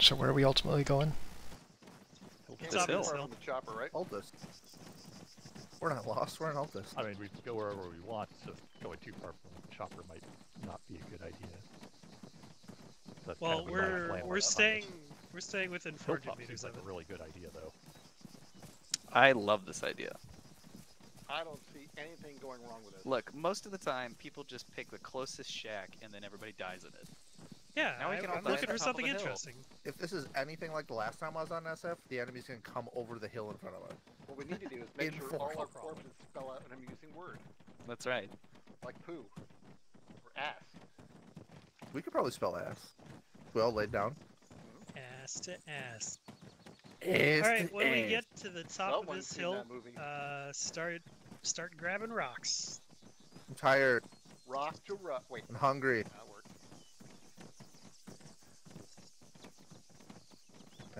So where are we ultimately going? This be hill. far from the chopper, right? Altis. We're not lost. We're in Altis. I mean, we can go wherever we want, so going too far from the chopper might not be a good idea. That's kind Well, of we're we're on this. staying we're staying within 400 Hilltop meters seems like of it. a really good idea, though. I love this idea. I don't see anything going wrong with it. Look, most of the time, people just pick the closest shack and then everybody dies in it. Yeah, Now we can all I'm looking for something interesting. If this is anything like the last time I was on SF, the enemy's gonna come over the hill in front of us. What we need to do is make In sure full all our control. corpses spell out an amusing word, That's right. like poo or ass. We could probably spell ass. We all laid down. Ass to ass. Ass All right, to when we get to the top of this hill, that uh, start start grabbing rocks. I'm tired Rock to rock. Wait, I'm hungry that worked.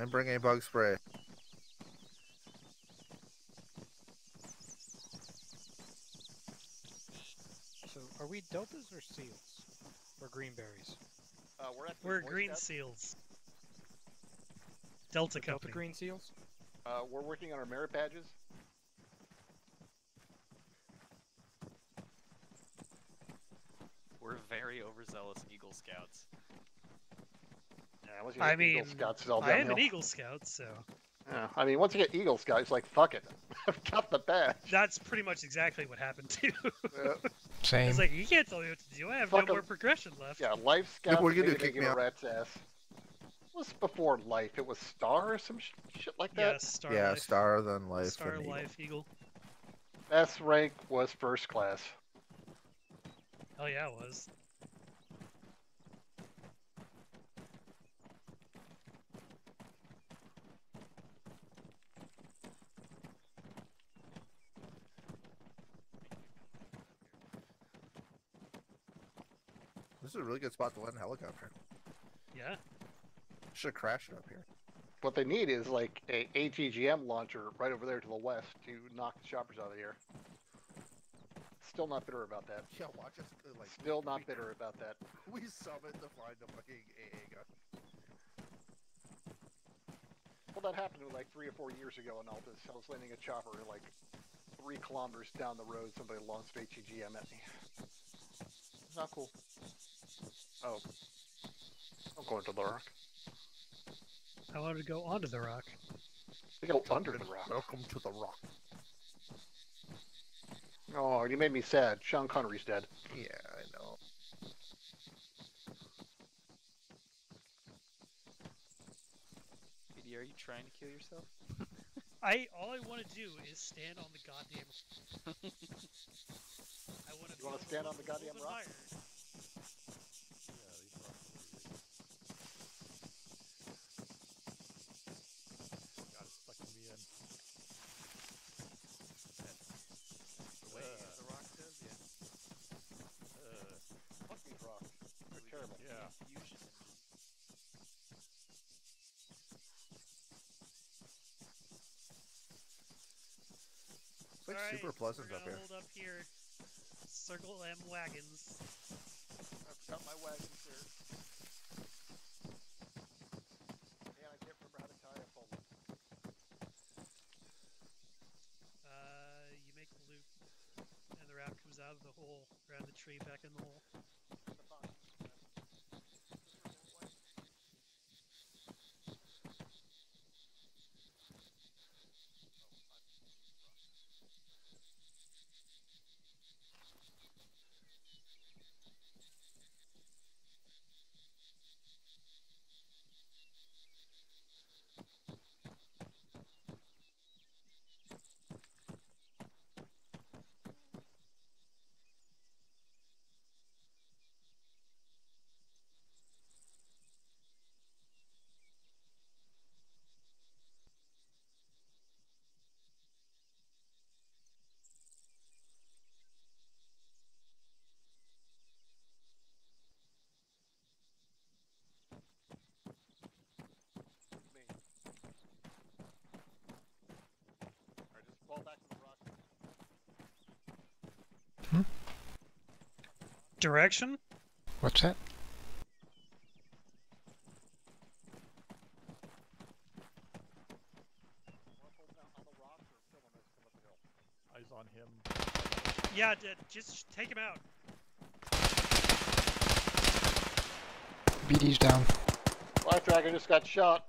And bring a bug spray. So, are we deltas or seals? Or greenberries? Uh, we're at the We're green Scouts. seals. Delta Delta Company. green seals? Uh, we're working on our merit badges. We're very overzealous Eagle Scouts. Yeah, unless you I get Eagle mean, Scouts, it's all I am an Eagle Scout, so Yeah, I mean, once you get Eagle Scout, it's like fuck it. I've got the badge. that's pretty much exactly what happened too. Uh, Same. it's like you can't tell me what to do. I have Fuck no 'em. more progression left. yeah, Life Scout. what are you maybe gonna kick me a rat's ass. Was before Life? It was Star or some sh- shit like Yeah, that. Star yeah, Life. star then life. Star and eagle. Life Eagle. Best rank was first class. Hell yeah, it was. Really good spot to land a helicopter. Yeah. Should crash it up here. What they need is like a ATGM launcher right over there to the west to knock the choppers out of the air. Still not bitter about that. Yeah, watch us. uh, Like, Still not we- bitter about that. We summon to find the fucking AA gun. Well, that happened like three or four years ago in Altis. I was landing a chopper like three kilometers down the road. Somebody launched ATGM at me. Not cool. Oh. I'm going to the rock. I wanted to go onto the rock. We go under the rock. Welcome to the rock. Oh, you made me sad. Sean Connery's dead. Yeah, I know. PD, are you trying to kill yourself? I all I want to do is stand on the goddamn. I want to. You wanna stand on the goddamn rock? God, it's sucking me in. The way the rock does, yeah. Uh, Fuck these rocks. They're terrible. yeah. Fusion engine. It's like Alright, super pleasant we're up here. Hold up here. Circle M wagons. I've got my wagons here. And I can't remember how to tie a pole. Uh, you make the loop, and the wrap comes out of the hole around the tree, back in the hole. Direction? What's that? Eyes on him. Yeah, just take him out. BD's down. Life Dragon just got shot.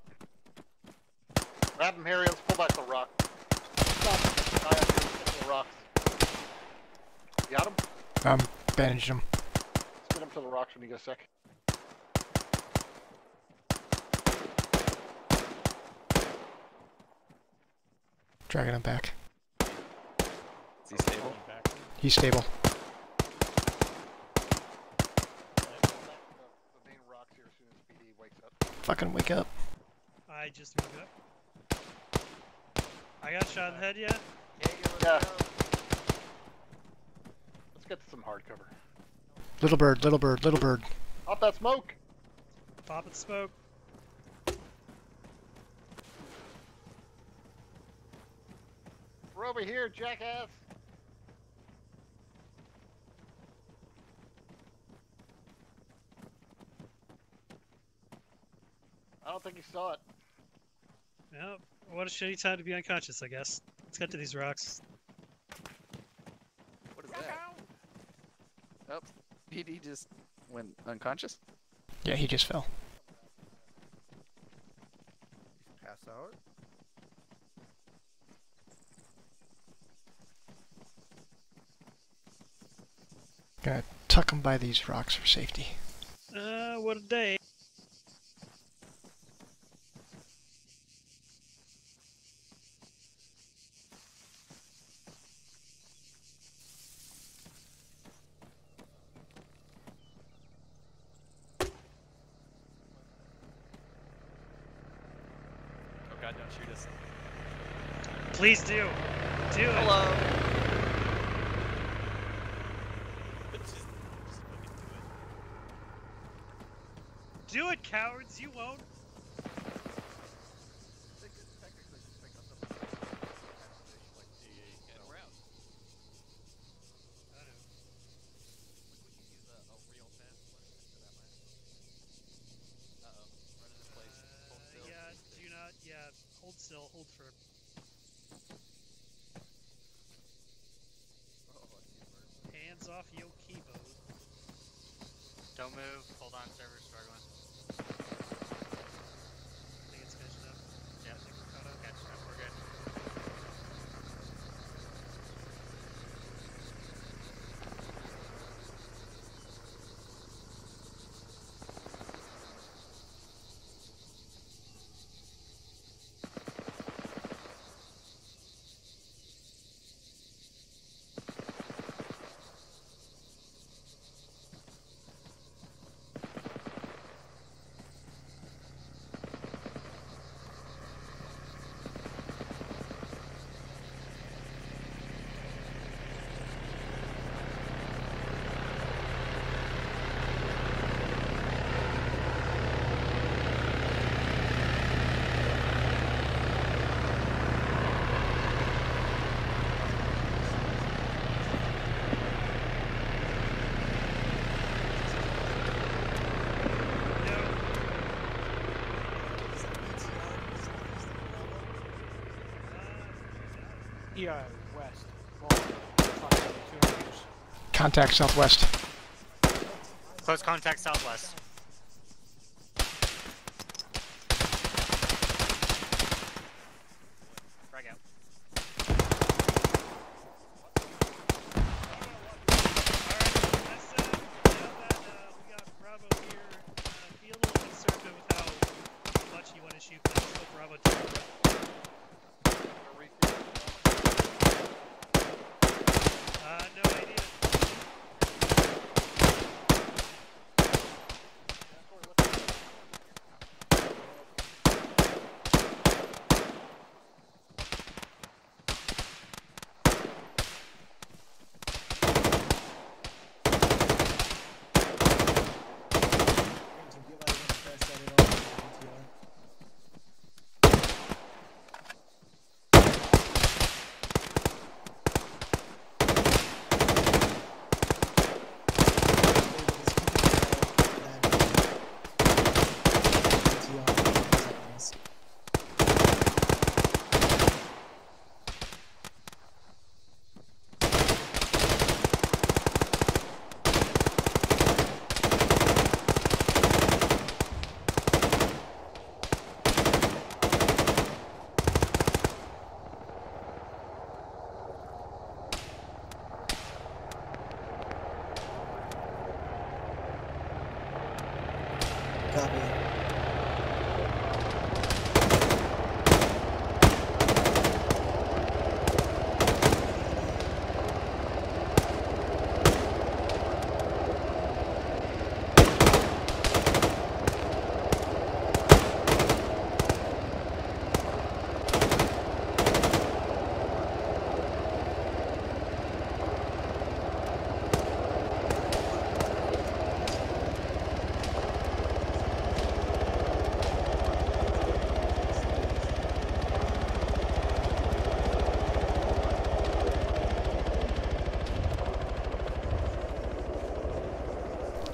Grab him, Harry. Let's pull back the rock. Stop. Guy up here the rocks. You got him? Um, bandaged him. Spin him to the rocks when you get a sec. Dragging him back. Is he stable? He's stable. The, the main rocks here as soon as BD wakes up. Fucking wake up. I just woke up. I got shot in the head yet? Yeah. Let's get some hard cover. Little bird, little bird, little bird. Up that smoke! Popping smoke. We're over here, jackass! I don't think he saw it. Well, what a shitty time to be unconscious, I guess. Let's get to these rocks. What is that? Oh, PD just went unconscious. Yeah, he just fell. Pass out. Gonna tuck him by these rocks for safety. Uh, what a day. Oh god, don't shoot us. Please do. Do it. Hello. Do it, cowards. You won't. I know. Uh, yeah, do not. Yeah, hold still. Hold firm. Hands off yo keyboard. Don't move. Hold on, server's struggling. I think it's finished up. Yeah, I think we're caught up. Catching up. We're good. No. EI west. Well, approximately 200 meters. Contact southwest. Close contact southwest.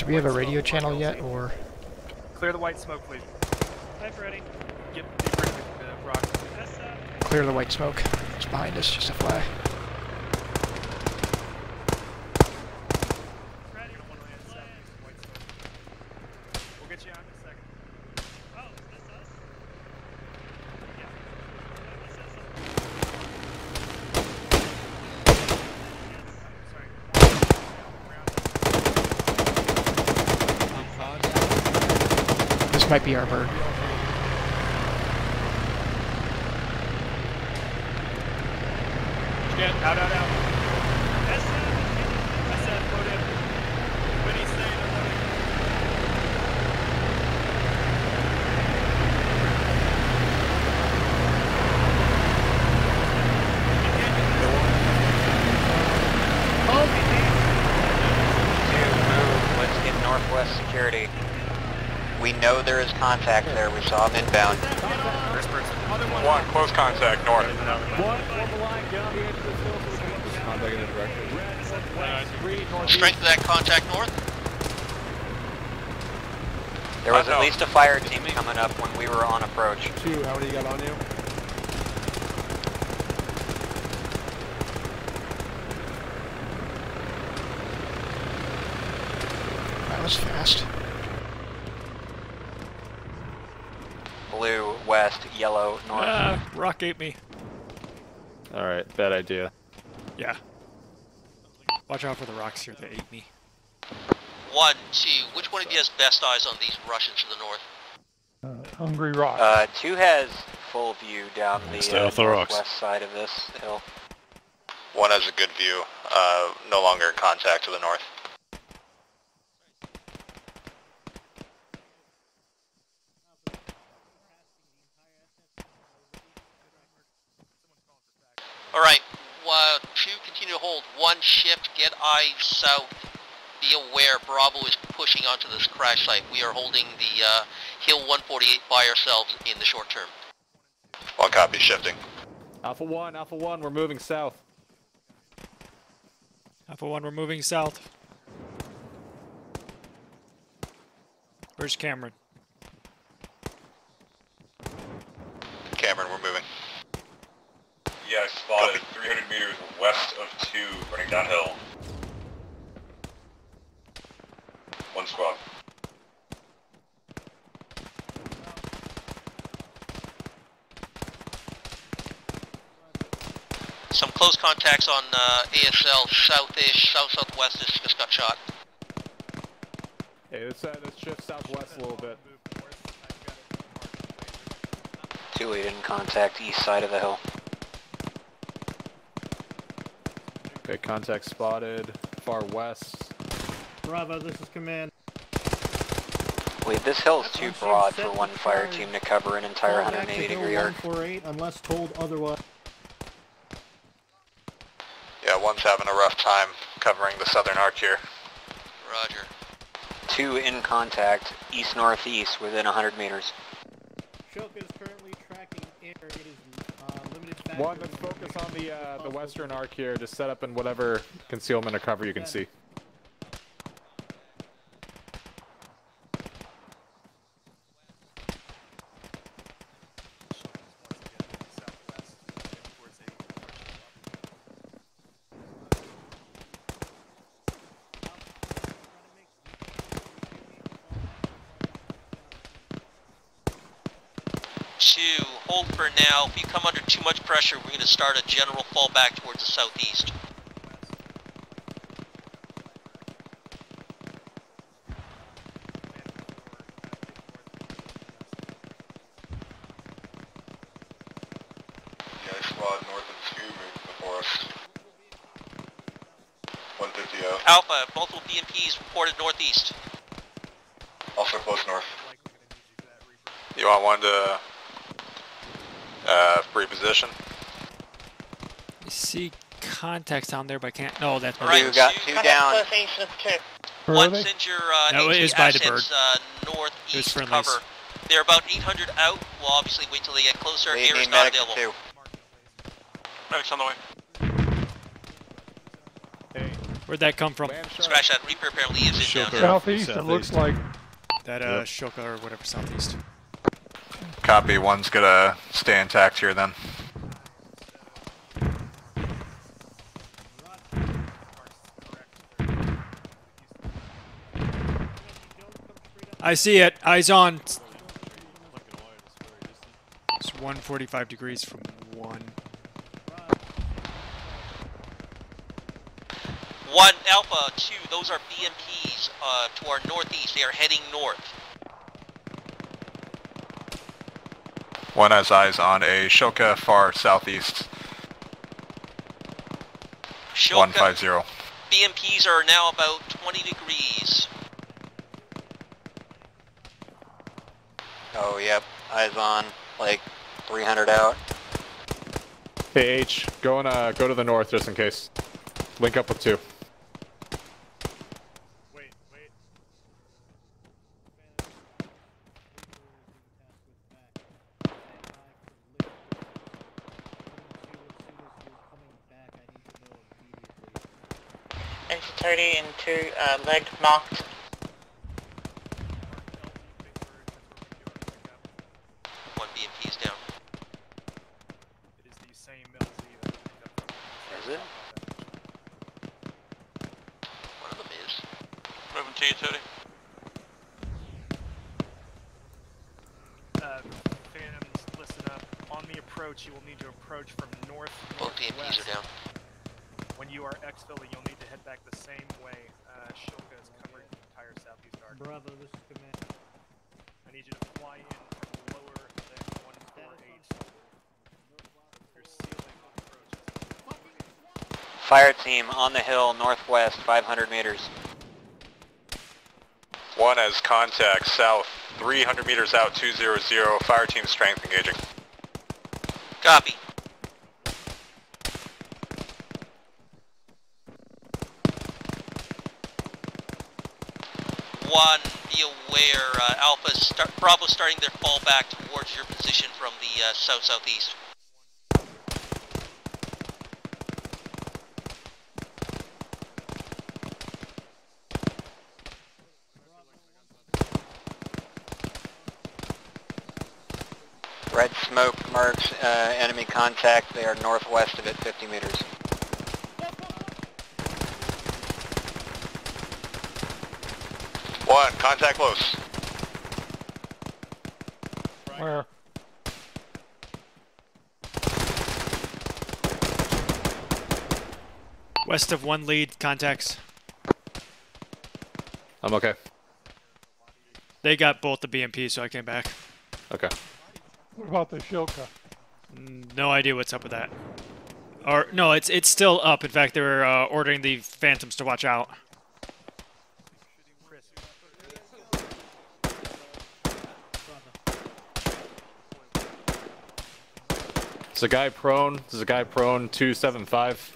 We have a radio channel yet, or Clear the white smoke, please. Hi, Freddy. Get deeper into the rock. Uh, clear the white smoke? It's behind us, just a fly. Freddy. One way at seven, white smoke. We'll get you out in a second. Oh, is this us? Yeah. This is us. Sorry. Might be bird. Get out, out, out. That's uh, I said, put in. Winnie's saying they're loading. to move. Let's get northwest security. We know there is contact there. We saw them inbound. First person. Other one. One, close contact, north. One, form the line, get on the edge of this hill so we can contact in a direction. West, three, northeast. Strength of that contact north. There was at least a fire team coming up when we were on approach. Two, how many you got on you? That was fast. Blue, west, yellow, north. Ah, rock ate me. Alright, bad idea. Yeah. Watch out for the rocks here that ate me. One, two. Which one of you has best eyes on these Russians to the north? Hungry rock. Uh, two has full view down the Stay uh, off the rocks. side of this hill. One has a good view. Uh, no longer in contact to the north. All right. Uh, two, continue to hold. One shift, get eyes south. Be aware, Bravo is pushing onto this crash site. We are holding the uh, Hill 148 by ourselves in the short term. One copy, shifting. Alpha 1, Alpha 1, we're moving south. Alpha 1, we're moving south. Where's Cameron? Cameron, we're moving. Yeah, I spotted 300 meters west of 2 running downhill. One squad. Some close contacts on uh, ASL south-ish, south-southwest just got shot. Hey, let's, uh, let's shift southwest a little bit. Two lead in contact east side of the hill. Okay, contact spotted. Far west. Bravo, this is command. Wait, this hill is too broad for one fire team to cover an entire Fall back to 180 Hill degree arc. 148 unless told otherwise. Yeah, one's having a rough time covering the southern arc here. Roger. Two in contact, east-northeast, within 100 meters. Shoka is currently tracking air. It is uh, limited factor. One, let's focus on the uh, the western arc here. Just set up in whatever concealment or cover you can see. Two, hold for now. If you come under too much pressure, we're going to start a general fallback towards the southeast. Squad north of 2 moved before us. 150 out. Alpha, multiple BMPs reported northeast. Also close north. You want one to uh, reposition? I see contacts down there, but I can't. No, that's All right, Bird. got two down. Where One send your uh, No, it HE is by the bird. uh, It was northeast friendlies. cover. They're about 800 out. We'll obviously wait till they get closer. They Air is not available. too. Medics on the way. Hey, Where'd that come from? Scratch that. Reaper apparently is in Shoka. down. Southeast, it looks like. That uh, Yep. Shoka or whatever southeast. Copy. One's gonna stay intact here then. I see it. Eyes on. It's 145 degrees from one. One Alpha, two. Those are BMPs uh, to our northeast. They are heading north. One has eyes on a Shoka far southeast. Shoka. 150. BMPs are now about 20 degrees. Oh, yep. Eyes on. Like 300 out. Hey H, go and uh, go to the north just in case. Link up with two. Exit 30 and 2, uh, leg marked. One BMP is down. It is the same LZ that we picked up from. Is it? One of them is. Moving to you, Tony. Uh, Phantoms, listen up. On the approach, you will need to approach from north Both BMPs are down. When you are exfilling, you'll need to head back the same way. Uh, Shilka is covering the entire southeast arc. Bravo, this is command. I need you to fly in from lower than 148. You're sealing approaches. Fire team on the hill northwest, 500 meters. One has contact south, 300 meters out, 200. Fire team strength engaging. Copy. One, be aware, uh, Alpha, start, Bravo's starting their fall back towards your position from the uh, south-southeast. Red smoke marks uh, enemy contact. They are northwest of it, 50 meters. One, contact close. Where? West of one lead, contacts. I'm okay. They got both the BMP, so I came back. Okay. What about the Shilka? No idea what's up with that. Or no, it's it's still up. In fact, they're uh, ordering the Phantoms to watch out. There's a guy prone. There's a guy prone. Two seven five.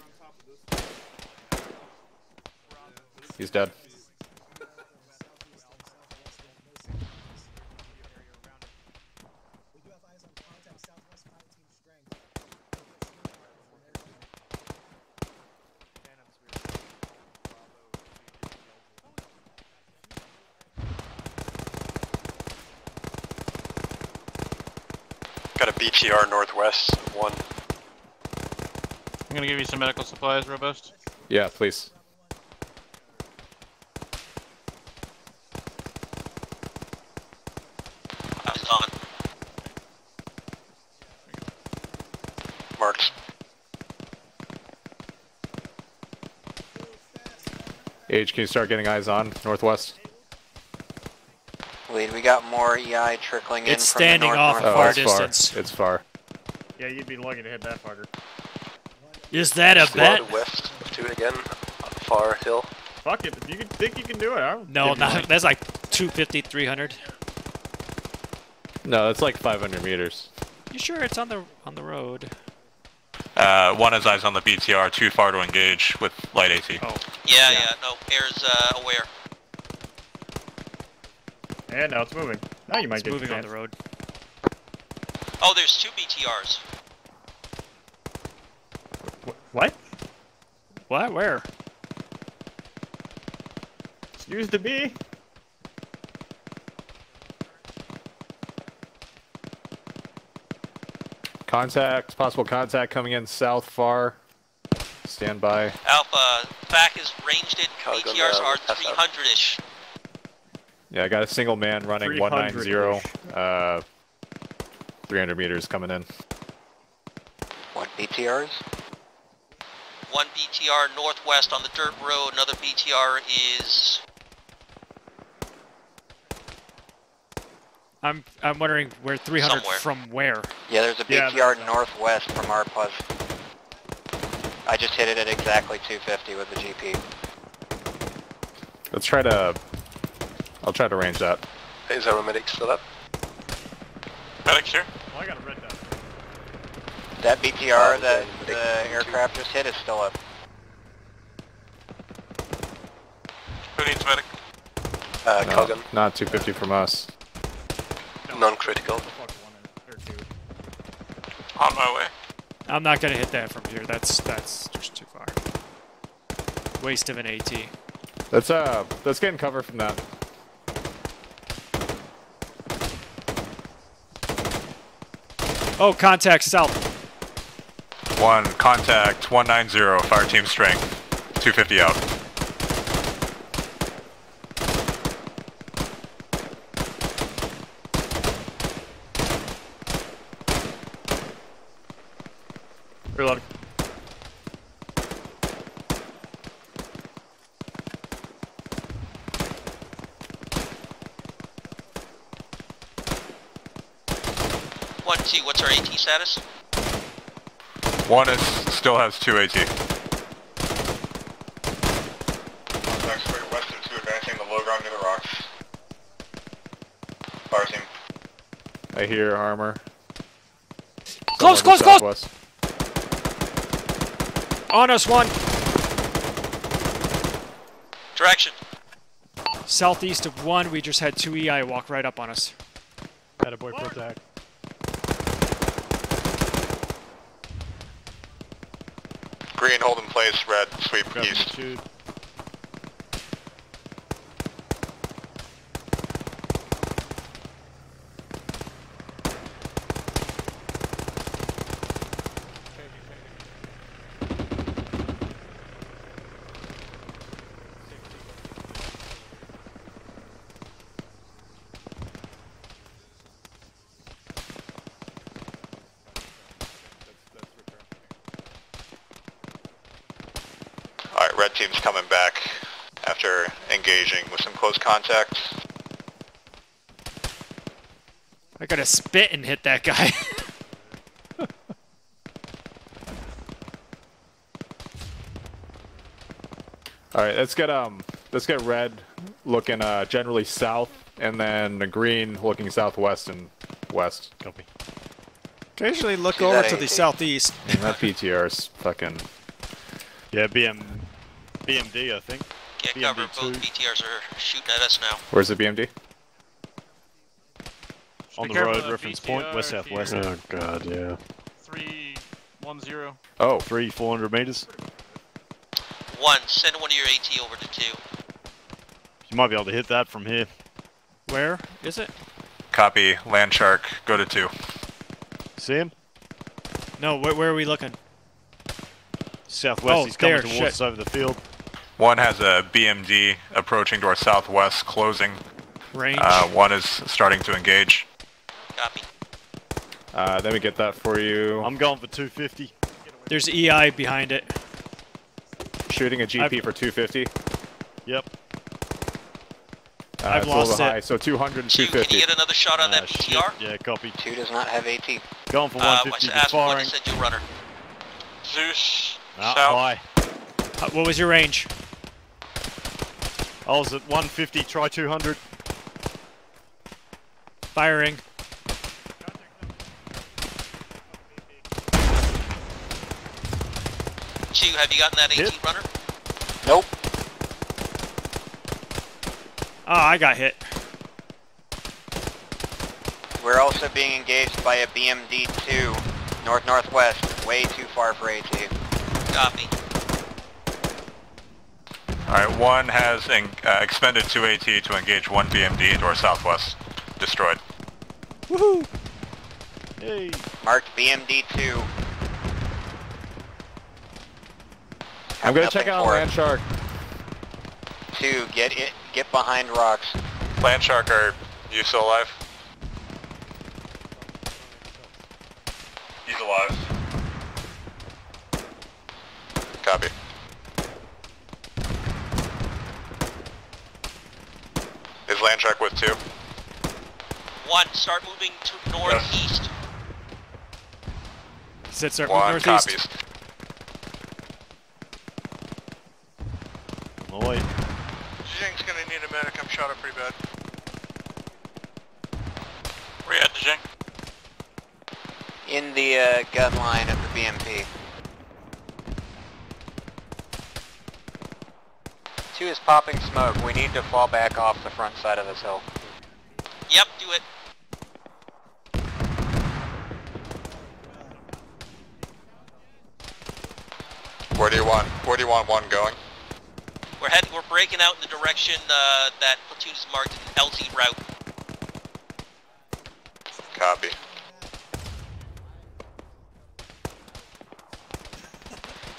He's dead. Got a BTR northwest, one. I'm gonna give you some medical supplies, Robust. Yeah, please. Eyes on. Marked. H, can you start getting eyes on northwest? Lead, we got more EI trickling in It's from the standing north off northwest. far it's far. distance. It's far. Yeah, you'd be lucky to hit that fucker. Is that a bet? West of two again, far hill. Fuck it, if you can think you can do it, I'll No, not, that's like 250, 300. No, that's like 500 meters. You sure it's on the on the road? Uh, one is eyes on the BTR, too far to engage with light AT. Oh, Yeah, yeah, no, air's uh, aware. And now it's moving. Now you might it's get moving the on the road. Oh, there's two BTRs. Wh- What? What? Where? Excuse the B. Contact, possible contact coming in south far. Stand by. Alpha, FAC is ranged in. BTRs are 300-ish. Yeah, I got a single man running 190. Uh, 300 meters coming in. What BTRs? One BTR northwest on the dirt road. Another BTR is I'm I'm wondering where 300 Somewhere. from where. Yeah, there's a Yeah, BTR northwest from our pus. I just hit it at exactly 250 with the GP. Let's try to. I'll try to range that. Is our medic still up? Medic here. Oh, I got a red dot. That BTR Uh, that the- the aircraft just hit is still up. Who needs medic? Uh, No, Calgon. not 250 from us. Non-critical. On my way. I'm not gonna hit that from here. That's that's just too far. Waste of an AT. Let's uh, let's get in cover from that. Oh, contact south. One contact, 190, fire team strength, 250 out. One two. What's our AT status? One is still has two AT. Contacts for west of two advancing the low ground near the rocks. Fire team. I hear armor. Close, Somewhere close, close! southwest. On us one. Direction. Southeast of one. We just had two EI walk right up on us. Attaboy protect. Green, hold in place, red, sweep east. Alright, red team's coming back after engaging with some close contact. I gotta spit and hit that guy. All right, let's get um, let's get red looking uh generally south, and then the green looking southwest and west. Copy. Occasionally look See over to the southeast. And that BTR's fucking. Yeah, BM, BMD, I think. Get BMD cover. two. Both BTRs are shooting at us now. Where's the BMD? On the road, reference BTR point, west if you- southwest. Oh god, yeah. Three, one zero. Oh, three, four hundred meters. One. Send one of your AT over to two. You might be able to hit that from here. Where is it? Copy, land shark, go to two. See him? No, where, where are we looking? Southwest, Oh, he's coming there, towards shit. us over the field. One has a BMD approaching to our southwest, closing. Range. Uh, one is starting to engage. Copy. Uh, let me get that for you. I'm going for 250. There's EI behind it. Shooting a GP for 250. Yep. Uh, I've it's a little lost it. high, so 200 and Two. Can you get another shot on Ah, that shit. BTR? Yeah, copy. Two does not have AT. Going for Uh, 150, ask just one firing. to you runner. Zeus. Ah, south. high. Uh, what was your range? I was at 150, try 200. Firing. Two. Have you gotten that AT Hit. runner? Nope. Ah, I got hit. We're also being engaged by a BMD-2 north-northwest, way too far for AT. Copy. Alright, one has en- uh, expended 2 AT to engage one BMD to our southwest. Destroyed. Woohoo! Hey. Marked BMD 2. I'm gonna check out for it. Land Shark. 2, get it, get behind rocks. Land Shark, are you still alive? He's alive. Land Shark with two? One, start moving to northeast. Sit start moving One northeast. copies. Boy. Zhing's gonna need a medic. I'm shot up pretty bad. Where you at, Jing? In the uh, gun line of the BMP. 2 is popping smoke. We need to fall back off the front side of this hill. Yep, do it. Where do you want? Where do you want one going? We're heading. We're breaking out in the direction uh, that platoon is marked in LZ route. Copy.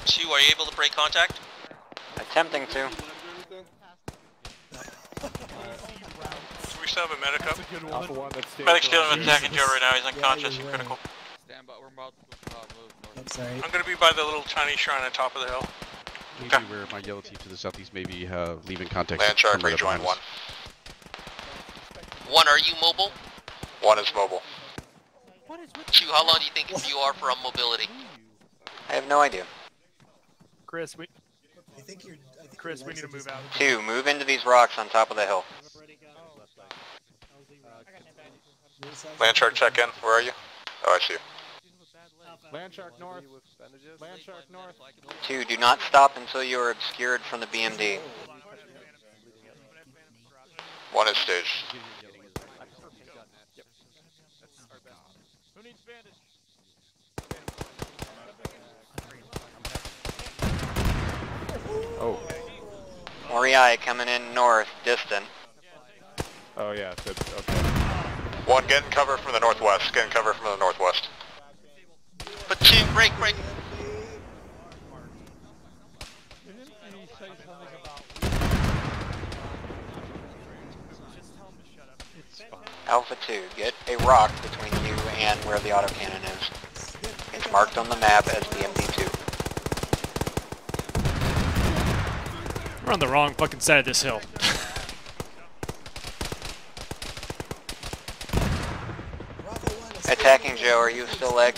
Two, are you able to break contact? Attempting to. Do we still have a medic up? Alpha one that's Medic's dealing with attacking Joe right now. He's unconscious and critical. Stand by. We're about to uh, move north. I'm. I'm gonna be by the little tiny shrine on top of the hill. Maybe where my yellow team to the southeast maybe uh, leaving contact. Land Shark, from right rejoin one. One, are you mobile? One is mobile. Two, how long do you think you are for mobility? I have no idea. Chris, we. I think you're. I think Chris, we need to move out. 2, move into these rocks on top of the hill. Land Shark, check in. Where are you? Oh, I see you. Land Shark North. Land Shark North. 2, do not stop until you are obscured from the BMD. One is staged. Who needs bandage? Oh. Moriai coming in north, distant. Oh yeah, so, okay. One, get in cover from the northwest. Get in cover from the northwest. Platoon, break, break. Alpha 2, get a rock between you and where the autocannon is. It's marked on the map as BMD 2. We're on the wrong fucking side of this hill. Attacking Joe, are you still leg?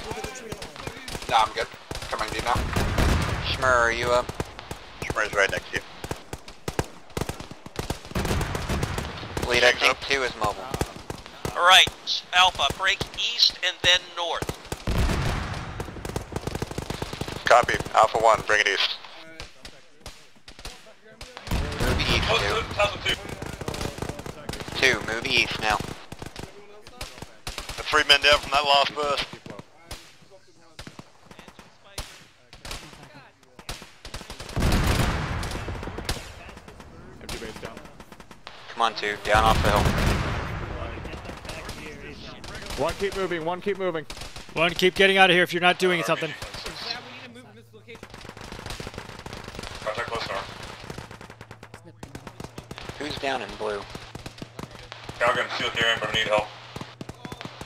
No, I'm good. Coming to you now. Schmer, are you up? Schmer's right next to you. Lead, I think 2 is mobile. Alright, Alpha, break east and then north. Copy. Alpha 1, bring it east. Move east, 2. 2, move east now. The three men down from that last burst. Empty base down. Come on, 2, down off the hill. One, keep moving. One, keep moving. One, keep getting out of here if you're not doing something. Contact close north. Who's down in blue? Calgon, seal carrying, but I need help.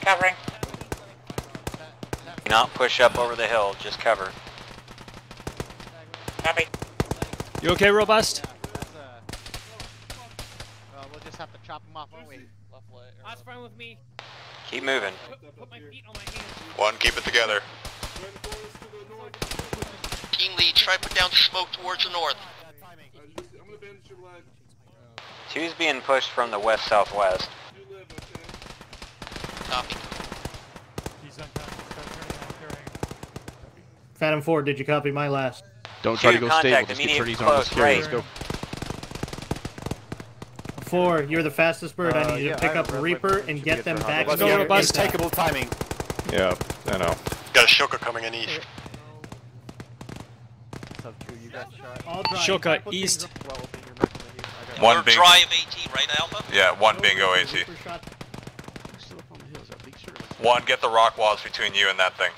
Covering. Do not push up over the hill, just cover. Copy. You okay, Robust? Uh, we'll just have to chop him off, won't we? Left. That's fine with me. Keep moving. Put my feet on my hands. One, keep it together. Team lead, try to put down smoke towards the north. Two's being pushed from the west-southwest. Copy. Phantom 4, did you copy my last? Don't try to Two, go stable. contact, Just get immediate turnies on. Let's close. Let's go. 4, you're the fastest bird. I Uh, need you yeah, to pick I up Reaper red and get get them their back hot to Go, your Robust. base. Takeable timing. Yeah, I know. Got a Shoka coming in east. of two, you got shot. I'll drive. Shilka, Back with east. things Well, open your map and then you- I got One You're big. dry of AT, right, Alpha? Yeah, one bingo AT. Reaper shot. Still up on the hills, I think sure. One, get the rock walls between you and that thing.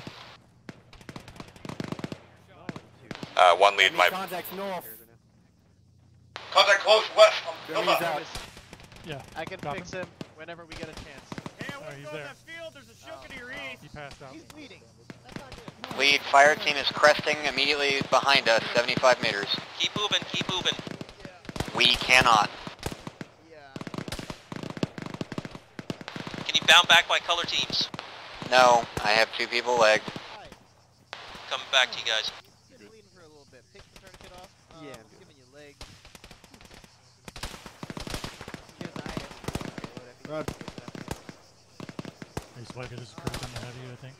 Uh, one lead might. Contacts north. Contact close west on Journey's out. Yeah. I can Drop fix him whenever we get a chance. Hey, I Oh, want he's to go there. that field. There's a Shilka to your east. He passed out. He's bleeding. That's. Lead fire team is cresting immediately behind us, 75 meters. Keep moving, keep moving. We cannot. Yeah. Can you bound back by color teams? No, I have two people legged. Hi. Coming back to you guys. He's been bleeding for a little bit. Take the tourniquet off. Yeah. Giving you legs. Here's the IS. Roger. These Vikings is cruising ahead of you, I think.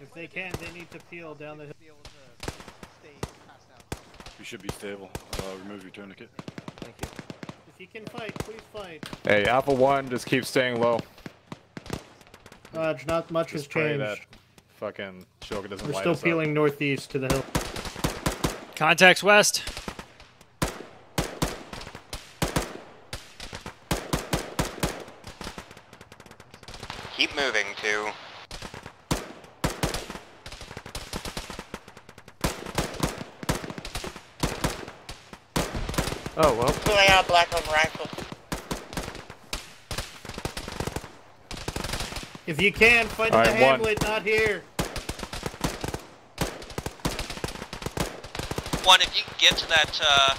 If they can, they need to peel down the hill. Be able to stay passed out. You should be stable. Uh, remove your tourniquet. Thank you. If you can fight, please fight. Hey, Alpha 1, just keep staying low. Raj, not much has Just pray that changed. fucking Shoka doesn't We're light still us up. peeling northeast to the hill. Contacts west. Keep moving to. Oh, well. Pulling out black on rifle. If you can, fight in All the right, one. hamlet, not here. One, if you can get to that, uh,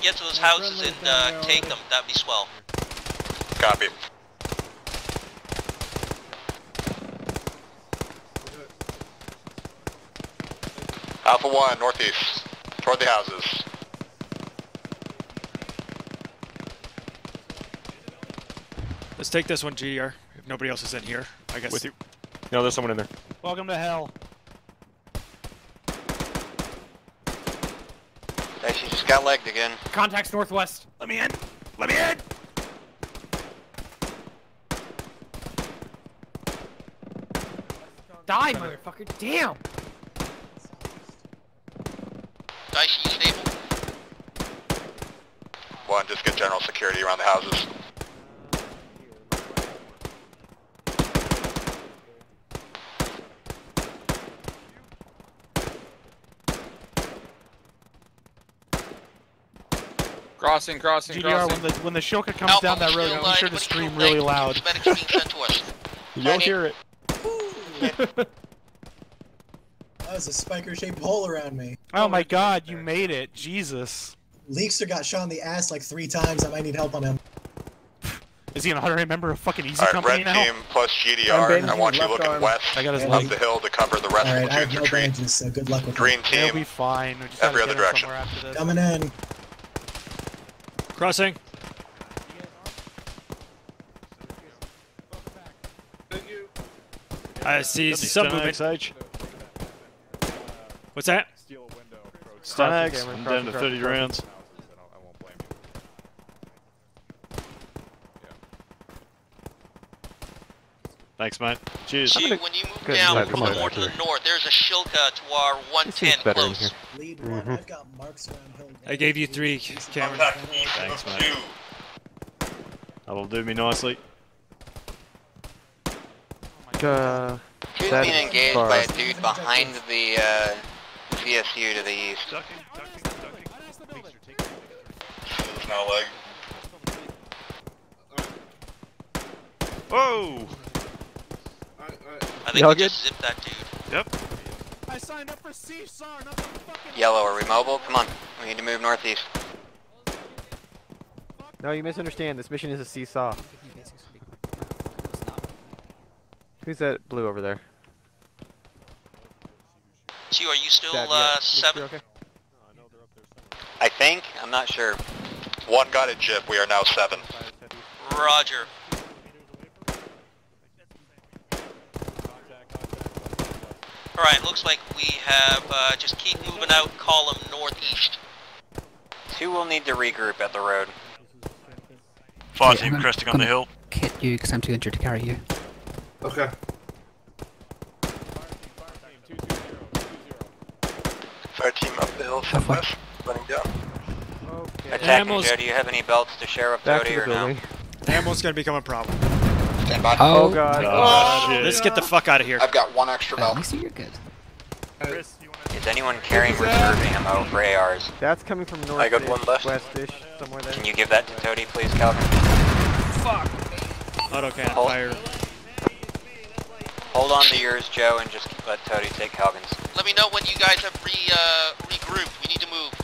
get to those Yeah, houses and uh, take already. them, that'd be swell. Copy. Alpha 1, northeast. Toward the houses. Let's take this one, GR. If nobody else is in here, I guess. With you. No, there's someone in there. Welcome to hell. Hey, she just got legged again. Contacts northwest. Let me in. Let me in. Die, motherfucker. Damn. Dice, you stable? One, just get general security around the houses. Crossing, crossing, GDR, when the when the Shilka comes Alpha, down that road, still, be uh, sure to scream really leg? loud. Medics being sent to us. You'll hear it. That was a spiker-shaped hole around me. Oh my god, you made it. Jesus. Leekster got shot in the ass like three times. I might need help on him. Is he an honorary member of fucking Easy Alright, Company red now? team plus I'm GDR. bandaging I want you left looking arm. west I got his of leg. the hill to cover the rest All of right, the I have platoon's no retreat. bandages, so good luck with Green that. He'll team. be fine. We just Every other direction. after this. Coming in. Crossing. I see some movement. Sage. What's that? Stun eggs. Cameron, I'm down to crossing, 30 crossing. rounds. I won't blame you. Thanks, mate. Cheers. G, when you move Good, down yeah, from come on more to the north, there's a Shilka to our 110 better in close. here. Lead one. I've got marks around hill. I gave you three, Cameron. Thanks, of mate. That'll do me nicely. Uh, Two's That being engaged far. by a dude behind the uh, VSU to the east. Ducking, ducking, ducking. It's now leg. Whoa! I think Y'all we good? just zipped that dude. Yep. I signed up for Seesaw, not for fucking. Yellow, are we mobile? Come on. We need to move northeast. no, you misunderstand. This mission is a seesaw. Who's that blue over there? Q, are you still Dad, yeah. uh, Looks seven? okay? I think. I'm not sure. One got it, Jip. We are now seven. Roger. Alright, looks like we have, uh, just keep moving out column northeast. Two will need to regroup at the road. Fire Yeah, team cresting on the hill. Hit you because I'm too injured to carry you. Okay. Fire team up the hill southwest, running down. Attacking Ammo's- Joe, do you have any belts to share up Back Tody to the or no? building. Ammo's gonna become a problem. Stand by. Oh, god. Oh, shit. Let's get the fuck out of here. I've got one extra At belt. see you're good. chris Is anyone carrying reserve ammo for ARs? That's coming from north. I got one left. West-ish, somewhere there. Can you give that to Tody, please, Calvin? Fuck. Auto cannon Hold- fire. Hold on to yours, Joe, and just let Tody take Calvin's. Let me know when you guys have re, uh, regrouped. We need to move.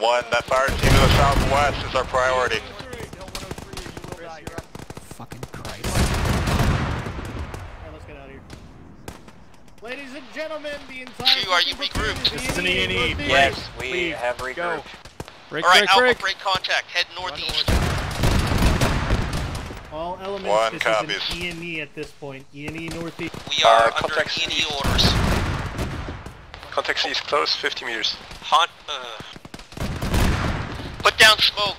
One, that fire team to the southwest is our priority. Fucking Christ. Alright, let's get out of here. Ladies and gentlemen, the entire. Q, are you regrouped? is This is an in E&E. Yes, we have regrouped. Break, All right, break, Alpha, break. break contact. Head northeast. All elements. One this copies. is an E and E at this point. E and E northeast. We are Uh, under contact E&E orders. Contact east close, 50 meters. Hot. uh... Put down smoke.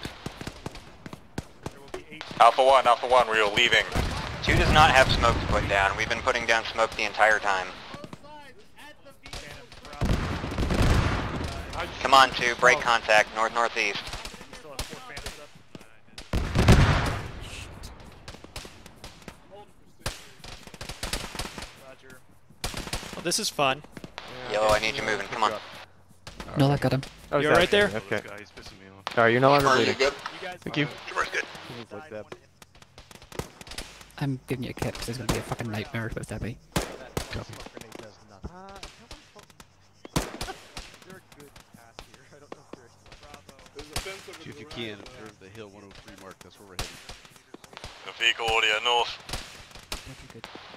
Alpha 1, Alpha 1, we are leaving. Two does not have smoke to put down. We've been putting down smoke the entire time. Come on, two. Break oh. contact. North northeast. Oh, this is fun. Yellow, I need you moving. Come on. No, that got him. Oh, You alright there? Okay. Alright, you're no longer bleeding. good? Thank you. good. I'm giving you a kit because it's gonna be a fucking nightmare with Debbie. Copy. If you can, observe the hill 103 mark, that's where we're heading. The vehicle audio north.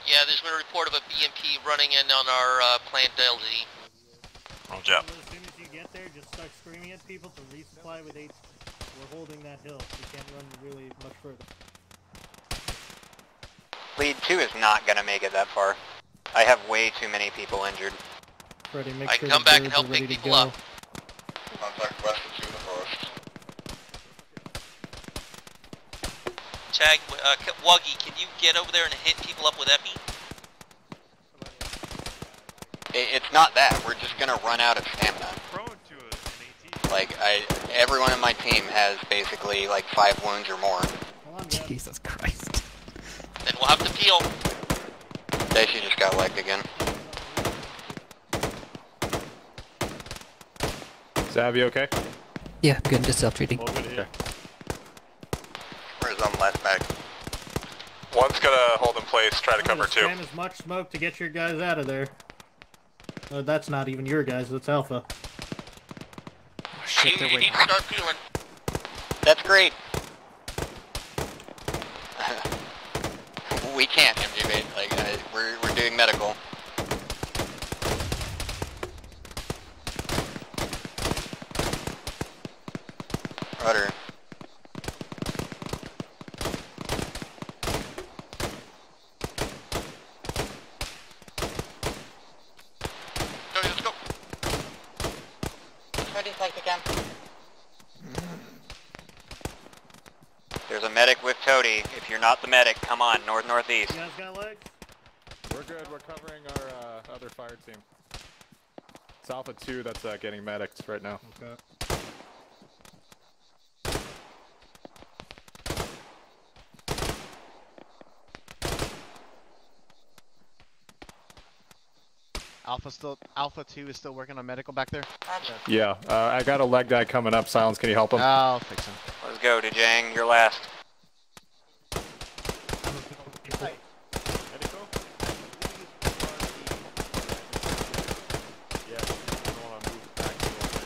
Yeah, there's been a report of a BMP running in on our uh, planned LZ. Roger. As soon as you get there, just start screaming at people to resupply with H. We're holding that hill. We can't run really much further. Lead two is not gonna make it that far. I have way too many people injured. Freddy, make I sure can come back and help are ready pick people go. up. Contact west of 2 in the forest. Tag, uh, K- Wuggy, can you get over there and hit people up with Epi? I it's not that. We're just gonna run out of stamina. Like, I, everyone in my team has basically like five wounds or more. Jesus Christ. Then we'll have to peel. Stacy just got legged again. Zav, you okay? Yeah, I'm good. Just self-treating. Okay. Where's on last back? One's gonna hold in place, try to Try cover two. Spam as much smoke to get your guys out of there. Uh, that's not even your guys. That's Alpha. Shit, you, they're you waiting. need to start peeling. That's great. we can't, MGB. Like, uh, we're, we're doing medical. Rudder. Tony, let's go. Ready, take the gun. There's a medic with Toady. If you're not the medic, come on, north northeast. You guys got legs? We're good. We're covering our uh, other fire team. It's Alpha 2 that's uh, getting medics right now. Okay. Alpha still, Alpha 2 is still working on medical back there? Yeah, uh, I got a leg guy coming up. Silence, can you help him? I'll fix him. Let's go, Dejang. You're last.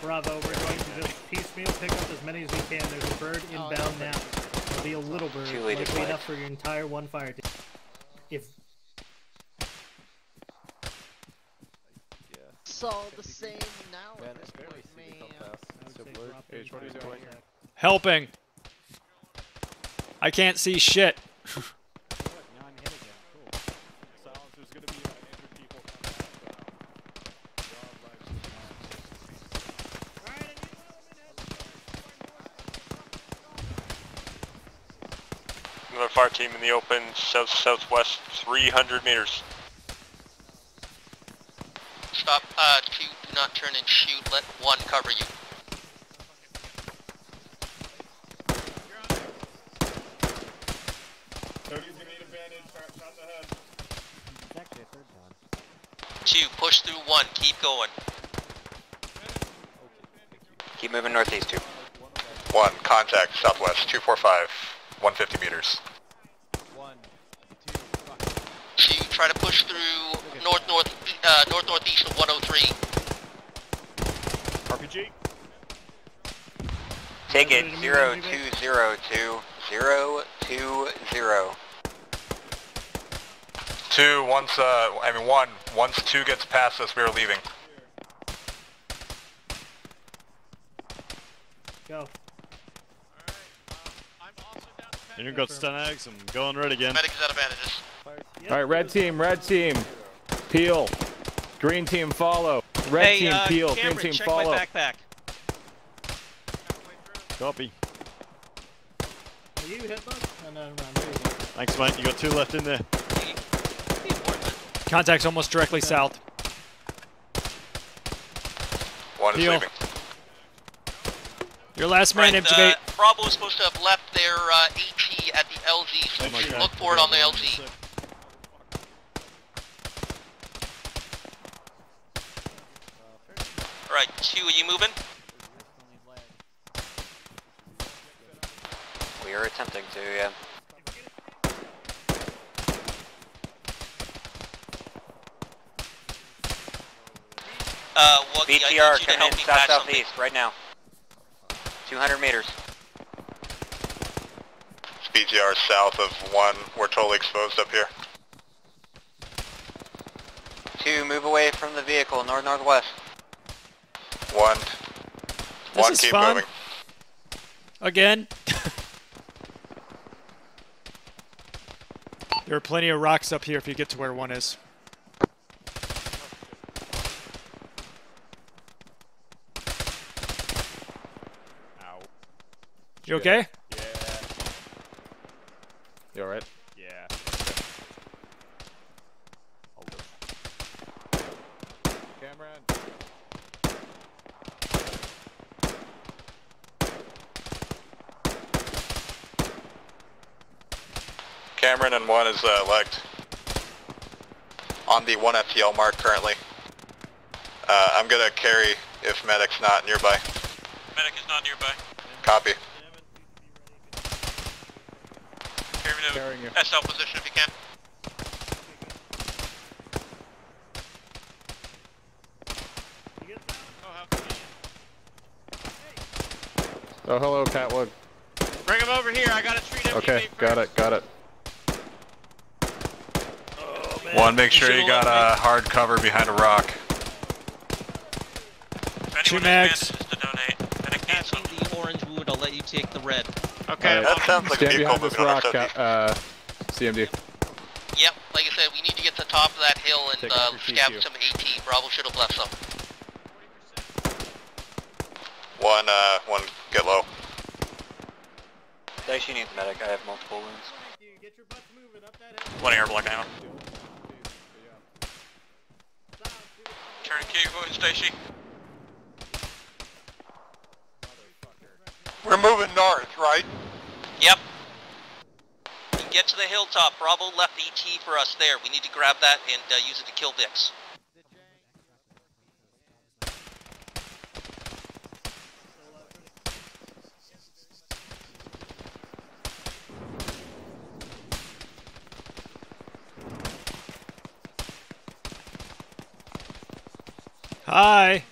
Bravo, we're going to just piecemeal pick up as many as we can. There's a bird inbound now. It'll be a little bird, Two leaders likely left. enough for your entire one fire team. If It's all the same now at this point, man. H, what are you doing? Helping. I can't see shit. Silence, there's gonna be uh, injured people Another fire team in the open, south southwest, 300 meters. stop. Uh, two, do not turn and shoot. Let one cover you. Two, push through one. Keep going. Keep moving northeast, two. One, contact southwest, 245, 150 meters. Two, try to push through north north uh, north northeast of 103. RPG. Take it, zero two zero two zero two zero. Two, once, uh, I mean one, once two gets past us, we are leaving. Go. You got stun eggs. I'm going red again. Medic is out of bandages. All right, red team, red team, peel. Green team, follow. Red hey, team, uh, peel. Cameron, Green team, check follow. my backpack. Copy. Are you hitbox? Oh, no, no, there you go. Thanks, mate. You got two left in there. Contact's almost directly south. One is Peel. leaving. Your last man, Right, MGB. uh, Bravo is supposed to have left their uh, AT at the LZ, so Oh my you should God. look for it on the LZ. Alright, two, are you moving? We are attempting to, yeah. Uh, Wuggy, I need BTR you to coming help in me south patch something. southeast right now. 200 meters. It's BTR south of one. We're totally exposed up here. Two, move away from the vehicle, north northwest. One. This one, is keep fun. moving. Again. there are plenty of rocks up here if you get to where one is. You okay? Yeah. You alright? Yeah. Cameron. Cameron and one is uh, legged. On the one FTL mark currently. Uh, I'm gonna carry if medic's not nearby. Medic is not nearby. Copy. Carry me Carrying you. to SL position if you can. Oh, hello, Catwood. Bring him over here. I gotta treat him. Okay, got it, got it. One, make sure you got a hard cover behind a rock. Two mags. The orange wood. I'll let you take the red. Okay, All that sounds like a Stand vehicle behind this moving rock, uh, CMD. Yep, like I said, we need to get to the top of that hill and Take uh, off scab some AT. Bravo should have left some. One, uh, one, get low. Daisy needs medic, I have multiple wounds. One airborne ammo. Turnkey, wound Stacy. We're moving north, right? Yep. We can get to the hilltop. Bravo left AT for us there. We need to grab that and uh, use it to kill Vix. Hi.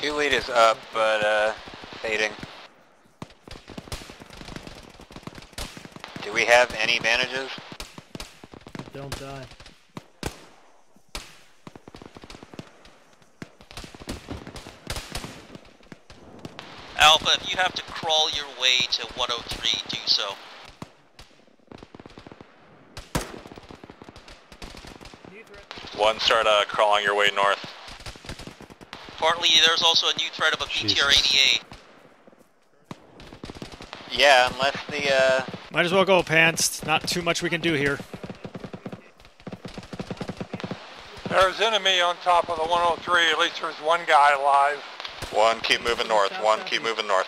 Two lead is up, but uh, fading. Do we have any advantages? Don't die. Alpha, if you have to crawl your way to 103, do so. One, start uh, crawling your way north. Partly, there's also a new threat of a BTR-88. Yeah, unless the, uh... Might as well go, Pants. Not too much we can do here. There's enemy on top of the 103. At least there's one guy alive. One, keep moving north. One, keep moving north.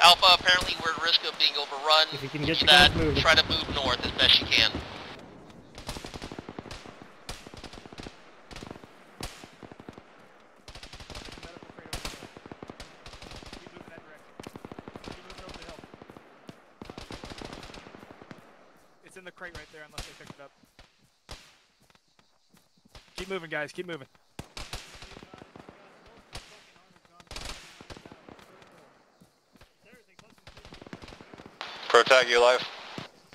Alpha, apparently we're at risk of being overrun. If you can get your That, guys moving. try to move north as best you can. It's in the crate right there, unless they picked it up. Keep moving, guys. Keep moving. Protag, you alive?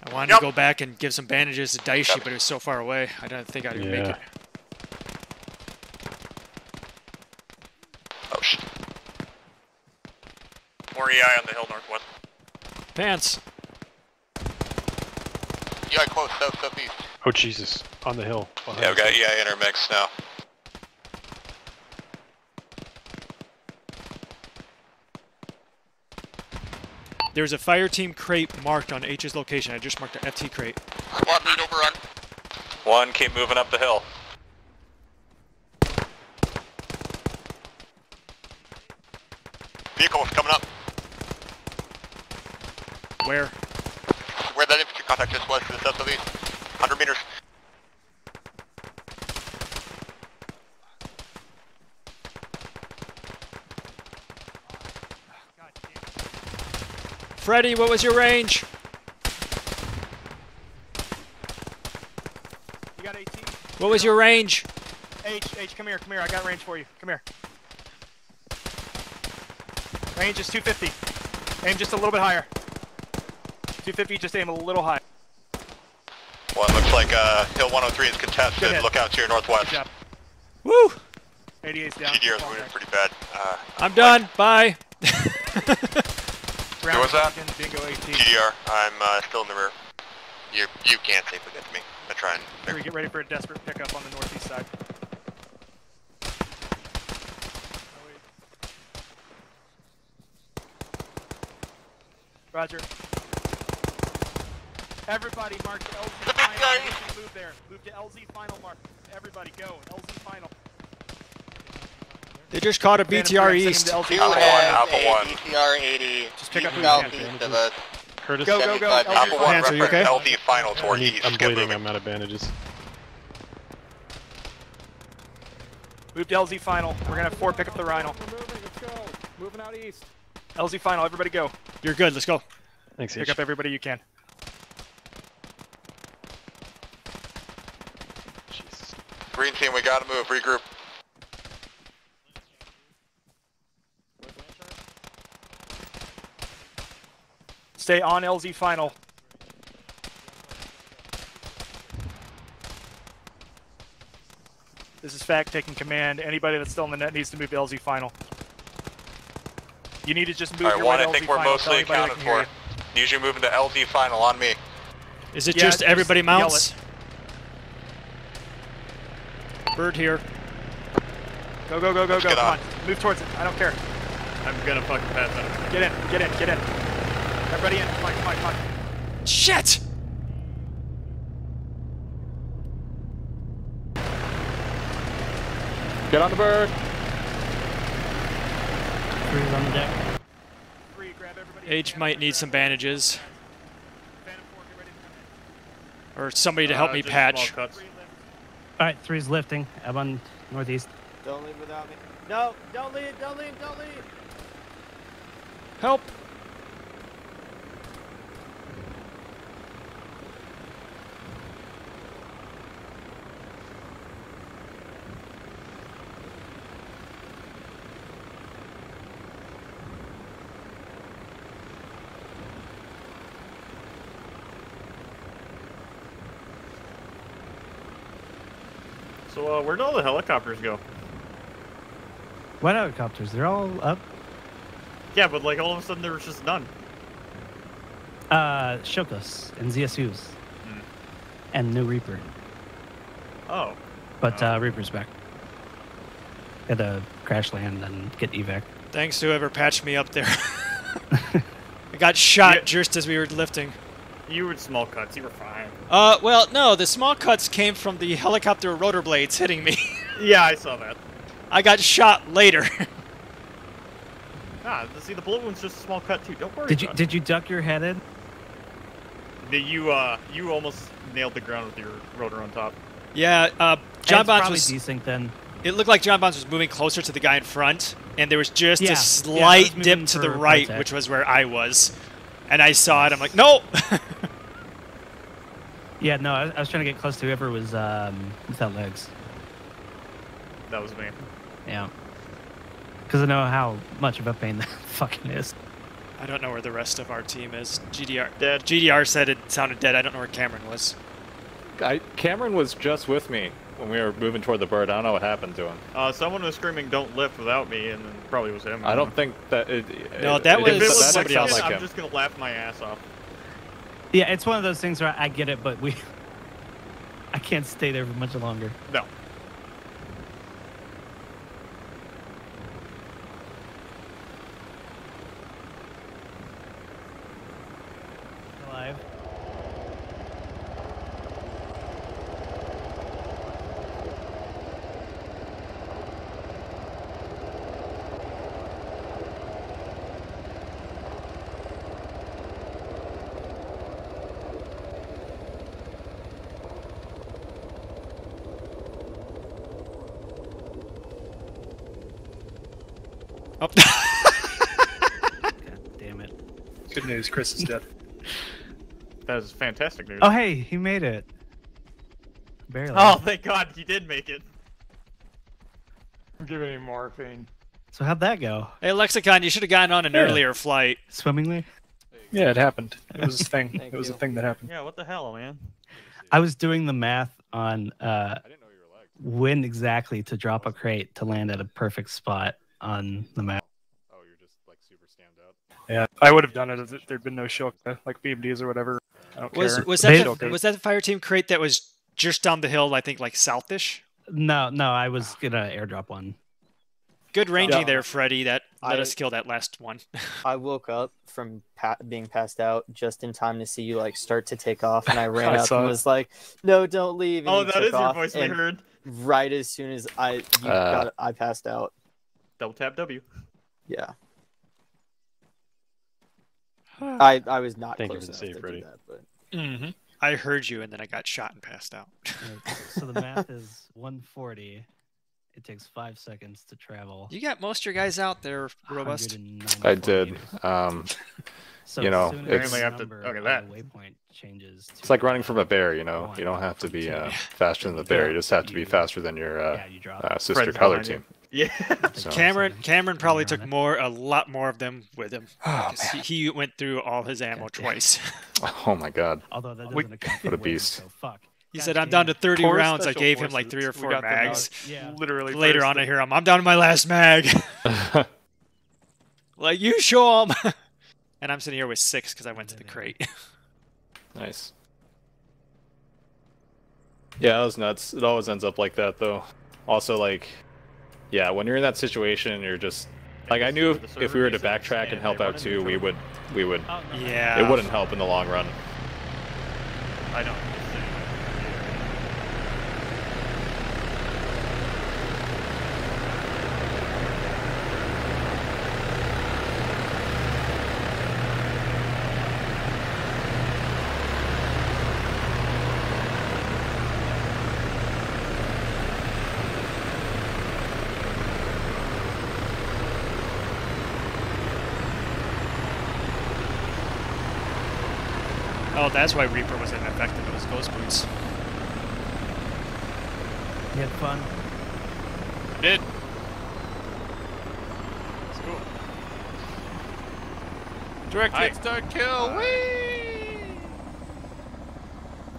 I wanted to go back and give some bandages to Daishi, but it was so far away. I didn't think I'd make it. Oh shit. More EI on the hill northwest. Pants. You got close south southeast. Oh Jesus! On the hill. Yeah, we got EI intermix now. There's a fire team crate marked on H's location. I just marked a FT crate. Squad lead overrun. One, keep moving up the hill. Vehicles coming up. Where? Where that infantry contact just was to the south of east. 100 meters. Freddy, what was your range? You got 18. What was your range? H, H, come here, come here. I got range for you. Come here. Range is 250. Aim just a little bit higher. 250, just aim a little higher. One looks like uh, Hill 103 is contested. Look out to your northwest. Good job. Woo! 88's down. TDR is wounded pretty bad. Uh, I'm done. Bye. Round was that? second, Bingo 18. TDR, I'm uh, still in the rear. You you can't safely get to me. I'm trying. Three, get ready for a desperate pickup on the northeast side. Roger. Everybody mark to LZ final. We move there. Move to LZ final mark. Everybody go. LZ final. They just caught a BTR East. send him to LZ Alpha one, Alpha one. BTR 80 Just pick up who you southeast of us. Curtis. Go, go, go. 75 Alpha one, Pants, are you okay? LD final I toward need, east. I'm Get bleeding. moving. I'm out of bandages. Move to LZ final. We're gonna have four pick up the Rhino. Moving. Let's go. Moving out east. LZ final. Everybody go. You're good. Let's go. Thanks, Pick H. up everybody you can. Jesus. Green team, we gotta move. Regroup. Stay on LZ final. This is Fact taking command. Anybody that's still in the net needs to move to LZ final. You need to just move All right, your one. way I think LZ we're final. Mostly accounted can hear for. Usually moving to LZ final on me. Is it Yeah, just just everybody yell mounts? Bird here. Go, go, go, go, Let's go. Come on. on. Move towards it. I don't care. I'm gonna fucking pass out. Get in, get in, get in. Everybody in. Come on, come on, come on. Shit! Get on the bird. Crew's on the deck. Three, grab everybody. H might need some bandages. Phantom four, get ready to come in. Or somebody to help Uh, me patch. Alright, three's lifting. I'm on northeast. Don't leave without me. No, don't leave, don't leave, don't leave. Help! So, uh, where'd all the helicopters go? What helicopters? They're all up. Yeah, but like all of a sudden there was just none. Uh, Shokos and ZSUs. Hmm. And New Reaper. Oh. But uh, Reaper's back. Had to crash land and get evac. Thanks to whoever patched me up there. I got shot just as we were lifting. You were small cuts. You were fine. Uh, well, no, the small cuts came from the helicopter rotor blades hitting me. Yeah, I saw that. I got shot later. Ah, see, the bullet wound's just a small cut too. Don't worry. Did you about did you duck your head in? it. The- You uh, you almost nailed the ground with your rotor on top. yeah, uh, John It's Bonds probably was. decent then. It looked like John Bonds was moving closer to the guy in front, and there was just Yeah, yeah, I a was slight moving dip to the right, contact. which was where I was. And I saw it. I'm like, no. Yeah, no, I, I was trying to get close to whoever was um, without legs. That was me. Yeah. Because I know how much of a pain that fucking is. I don't know where the rest of our team is. GDR dead. GDR said it sounded dead. I don't know where Cameron was. I, Cameron was just with me when we were moving toward the bird. I don't know what happened to him. Uh, someone was screaming, "Don't lift without me," and then probably was him. I don't think that. It, No, it- that it was If it was that somebody else, like I'm him. just gonna laugh my ass off. Yeah, it's one of those things where I get it, but we. I can't stay there for much longer. No. Alive. Oh. Damn it. Good news, Chris is dead. That is fantastic news. Oh, hey, he made it. Barely. Oh, thank God, he did make it. I'm giving him morphine. So how'd that go? Hey, Lexicon, you should have gotten on an Yeah. earlier flight. Swimmingly? Yeah, it happened. It was a thing. It was a thing that happened. Yeah, what the hell, man? I was doing the math on uh, when exactly to drop a crate to land at a perfect spot on the map. Yeah, I would have done it if there'd been no Shilka, like BMDs or whatever. I don't Was care. was that the, was that the fire team crate that was just down the hill? I think like southish. No, no, I was gonna airdrop one. Good ranging Yeah. there, Freddy. That let I- us kill that last one. I woke up from pa- being passed out just in time to see you like start to take off, and I ran I up and it. was like, "No, don't leave." And Oh, you that took is your voice we and heard. Right as soon as I you Uh, got, I passed out. Double tap W. Yeah. I I was not Thank close for the enough save, to Freddy. do that, but hmm I heard you, and then I got shot and passed out. So the math is 140. It takes five seconds to travel. You got most of your guys out there, robust. I did. Um, So you know, soon it's have to- okay, that- waypoint changes. it's like running from a bear. You know, you don't have to be uh, faster than the bear. You just have to be faster than your uh, uh, sister Fred's color behind you. team. Yeah. So- Cameron Cameron probably took more, a lot more of them with him. Oh, 'cause he, he went through all his ammo twice. Oh my God! Although that We- doesn't account for What a weight, beast! so fuck. He God said, "I'm down to 30 Poor rounds." I gave him like three or four got mags. Yeah. Literally Later first on, I hear him. I'm down to my last mag. like you show him. and I'm sitting here with six because I went to the crate. Nice. Yeah, that was nuts. It always ends up like that, though. Also, like, yeah, when you're in that situation, you're just like, I knew if, if we were to backtrack and help out too, we would, we would. Yeah. It wouldn't help in the long run. I know. Oh, that's why Reaper was ineffective. It was Ghost Boots. You had fun. I did. It's cool. Direct Hi. hits don't kill. Uh, Whee!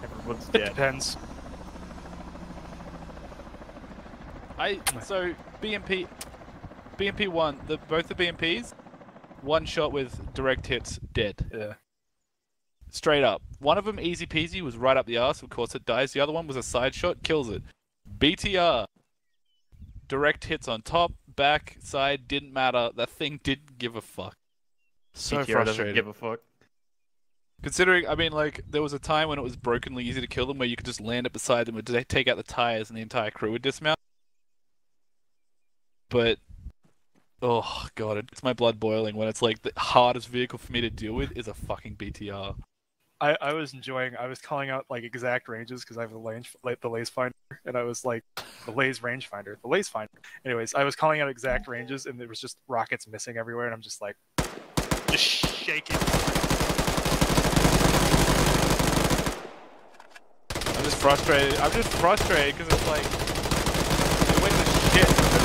Everyone's It dead. depends. I so BMP, BMP one. The both the BMPs, one shot with direct hits, dead. Yeah. Straight up. One of them easy peasy was right up the ass. Of course it dies. The other one was a side shot, kills it. BTR. Direct hits on top, back, side, didn't matter. That thing didn't give a fuck. So frustrating. doesn't give a fuck. Considering, I mean, like, there was a time when it was brokenly easy to kill them where you could just land it beside them and take out the tires and the entire crew would dismount. But, oh god, it's my blood boiling when it's like the hardest vehicle for me to deal with is a fucking BTR. I, I was enjoying. I was calling out like exact ranges because I have the range, like the laser finder, and I was like the laser rangefinder, the laser finder. Anyways, I was calling out exact ranges, and there was just rockets missing everywhere, and I'm just like, just shaking. I'm just frustrated. I'm just frustrated because it's like it went to shit.